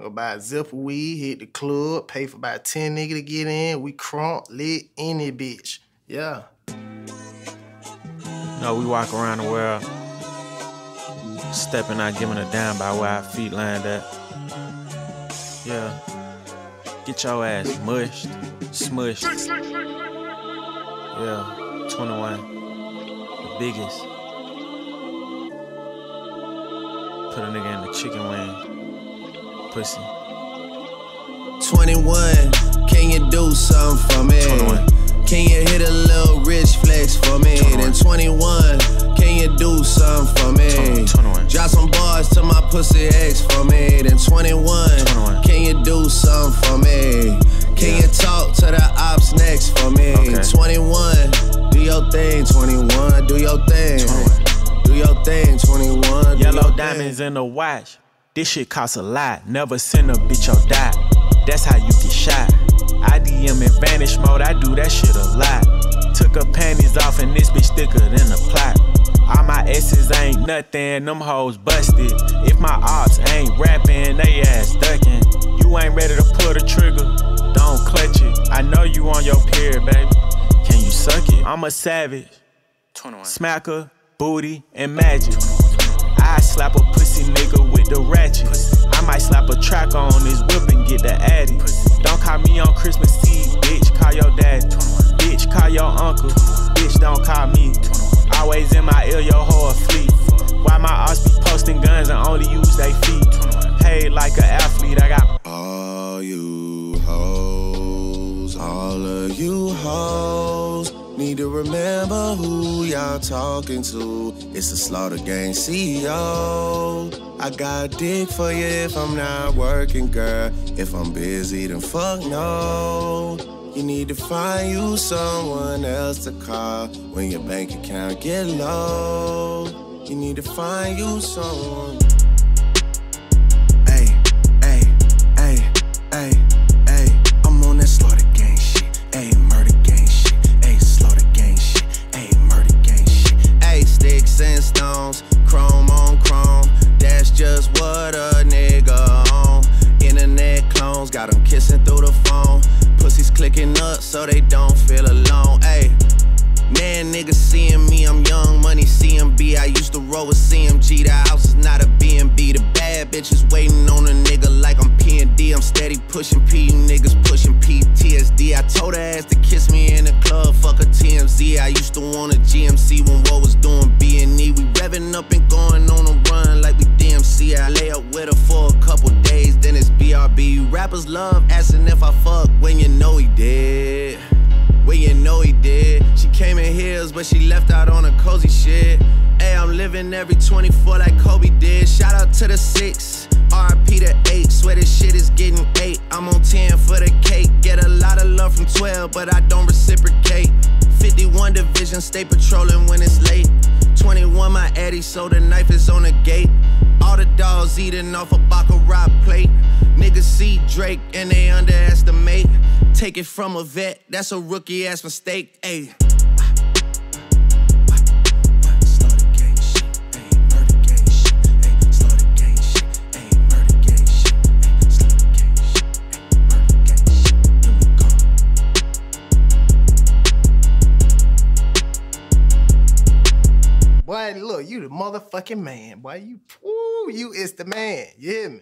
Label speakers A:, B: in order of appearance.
A: Go buy a zip weed, hit the club, pay for about 10 nigga to get in. We crunk, lit, any bitch. Yeah.
B: No, we walk around the world, stepping out, giving a damn by where our feet land at. Yeah. Get your ass mushed, smushed. Yeah, 21. The biggest. Put a nigga in the chicken wing. Pussy.
C: 21, can you do something for me?
B: 21.
C: Can you hit a little rich flex for me?
B: 21.
C: Then 21, can you do something for me?
B: 21, 21.
C: Drop some bars to my pussy ex for me. Then 21,
B: 21.
C: can you do something for me? Can
B: Yeah.
C: you talk to the ops next for me?
B: Okay.
C: 21, do your thing, 21, do your thing.
B: 21.
C: Do your thing, 21. do
B: Yellow
C: your
B: diamonds in the watch. This shit costs a lot. Never send a bitch or die. That's how you get shot. I DM in vanish mode. I do that shit a lot. Took her panties off and this bitch thicker than a plot. All my S's ain't nothing. Them hoes busted. If my ops ain't rapping, they ass ducking. You ain't ready to pull the trigger. Don't clutch it. I know you on your period, baby. Can you suck it? I'm a savage.
D: 21.
B: Smacker, booty, and magic. I slap a pussy nigga with the ratchet. I might slap a track on his whip and get the addy. Don't call me on Christmas Eve, bitch. Call your daddy. Bitch, call your uncle. Bitch, don't call me. Always in my ear, your whole fleet. Why my be posting guns and only use they feet? Like an athlete, I got
C: All you hoes, all of you hoes, need to remember who y'all talking to. It's the Slaughter Gang CEO. I got dick for you if I'm not working, girl. If I'm busy, then fuck no. You need to find you someone else to call when your bank account get low. You need to find you someone. Just what a nigga on. Internet clones got 'em kissing through the phone. Pussies clicking up so they don't feel alone. Ay. Man, niggas seeing me, I'm young money CMB. I used to roll with CMG. The house is not a BNB. The bad bitches waiting on a nigga like I'm PnB. I'm steady pushing P, you niggas pushing PTSD. I told her ass to kiss me in the club, fuck a TMZ. I used to want a GMC when what was doing B&E. We revving up and going on Rappers love asking if I fuck when you know he did. Well, you know he did. She came in heels, but she left out on a cozy shit. Hey, I'm living every 24 like Kobe did. Shout out to the six, RP to eight. Swear this shit is getting eight. I'm on 10 for the cake. Get a lot of love from 12, but I don't reciprocate. 51 division, stay patrolling when it's late. 21, my Eddie, so the knife is on the gate. All the dogs eating off a Baccarat plate. Drake and they underestimate. Take it from a vet, that's a rookie ass mistake. Ayy.
A: Boy, look, you the motherfucking man. Boy, you, ooh, you is the man. You hear me?